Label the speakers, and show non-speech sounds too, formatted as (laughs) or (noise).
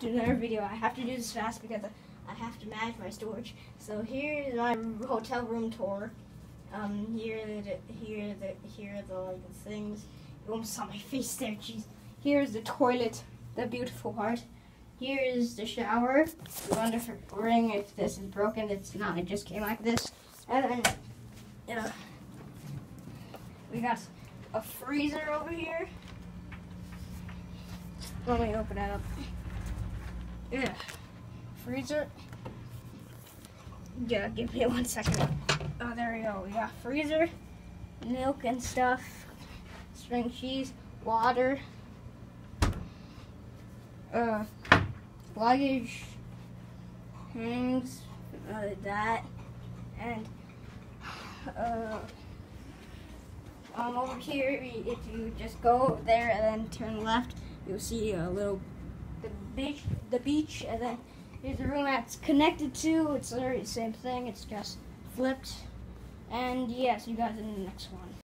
Speaker 1: to another video. I have to do this fast because I have to manage my storage. So here is my hotel room tour. Um, here the here the here are the like the things. You almost saw my (laughs) face there. Jeez. Here's the toilet, the beautiful part. Here is the shower. You wonder if ring if this is broken. It's not. It just came like this. And then uh, we got a freezer over here. Let me open it up. Yeah. Freezer. Yeah, give me one second. Oh, there we go. We got freezer, milk and stuff, string cheese, water, uh, luggage, hangs, uh, that, and uh, um, over here, if you just go there and then turn left, you'll see a little the beach, the beach, and then here's the room that's connected to. It's literally the same thing. It's just flipped. And yes, you guys in the next one.